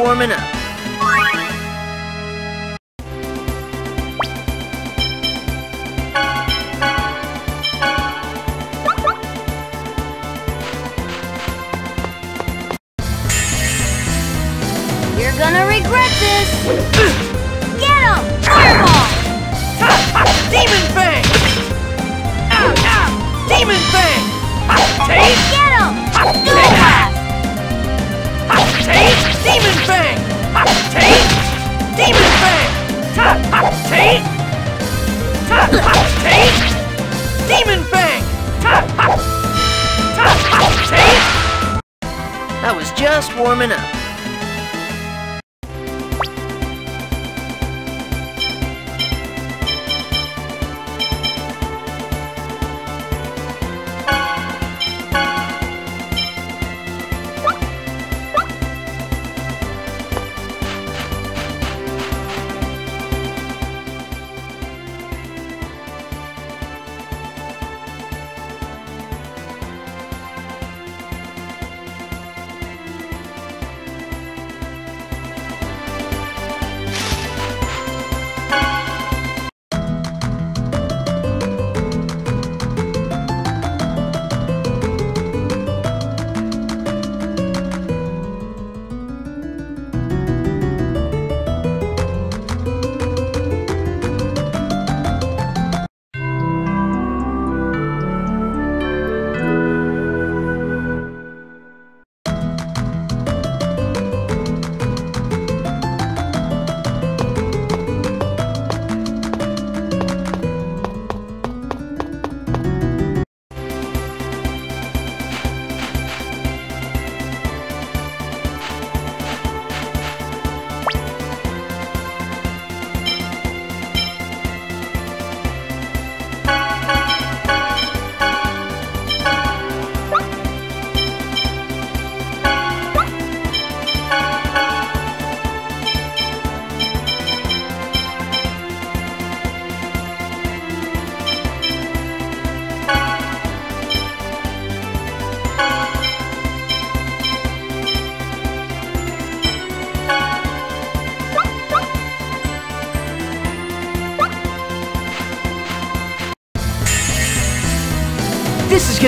warming up. warming up.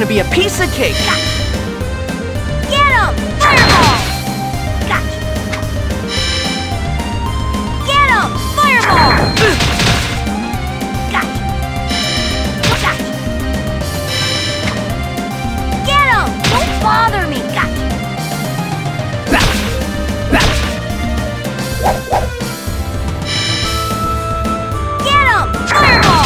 gonna be a piece of cake. Gotcha. Get him! Fireball! Gotcha. Get him! Fireball! Gotcha. Gotcha. Get him! Don't bother me. Gotcha. Get him! Fireball!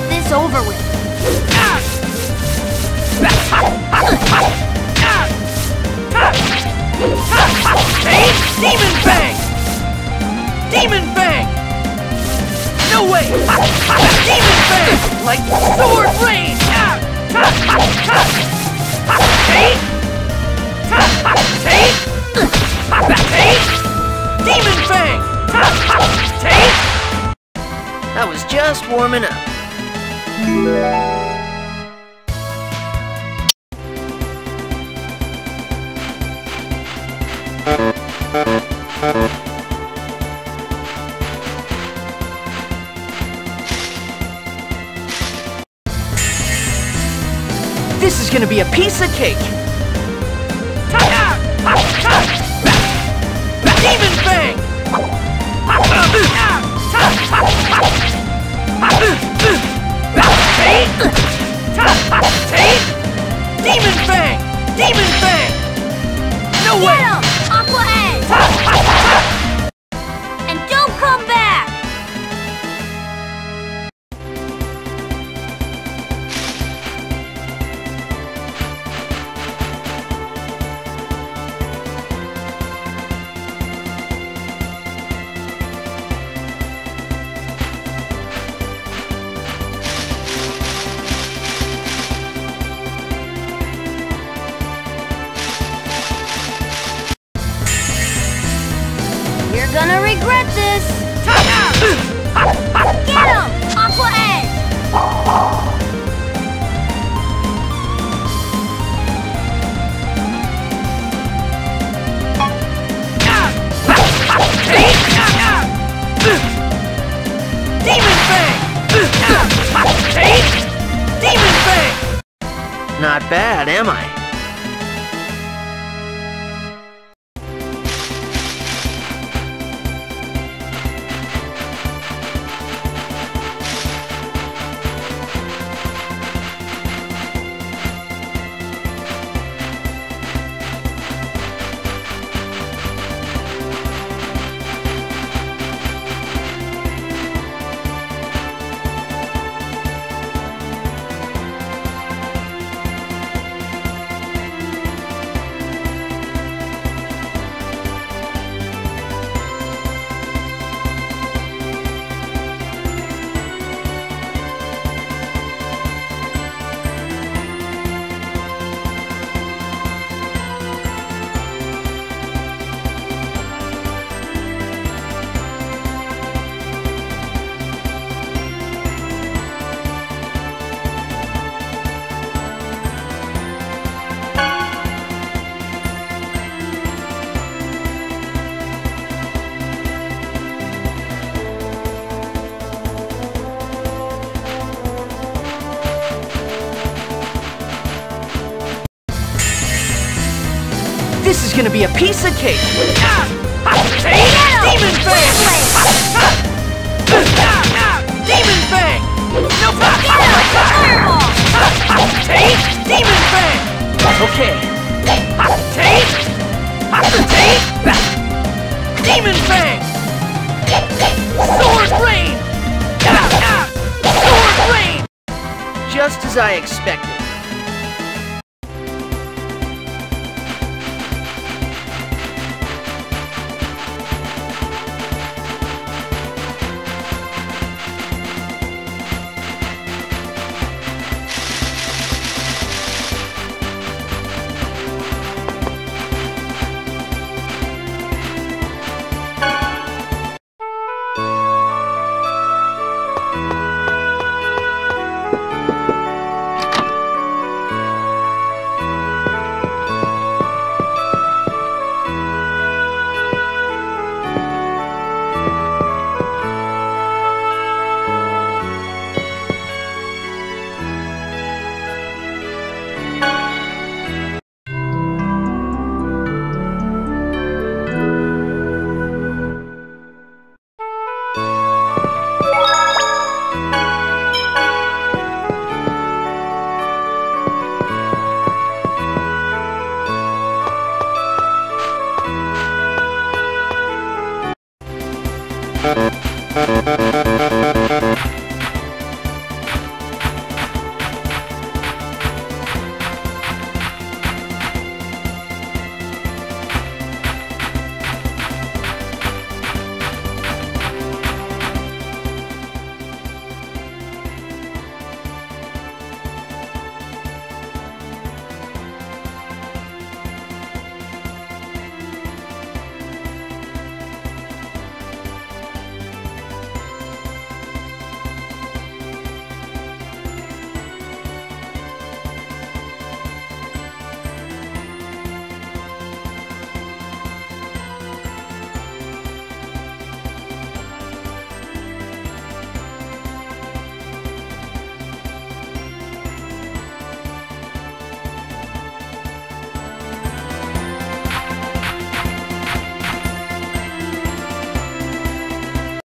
Get this over with. Hey, Demon Fang! Demon Fang! No way! Demon Fang! Like Sword Rain! Hey! Hey! Hey! Demon Fang! Hey! I was just warming up. This is gonna be a piece of cake! Demon Fang! No way! Gonna be a piece of cake! Demon Fang! Demon Fang! No! Demon Fang! Okay. Demon Fang! Sword Rain! Sword Rain! Just as I expected.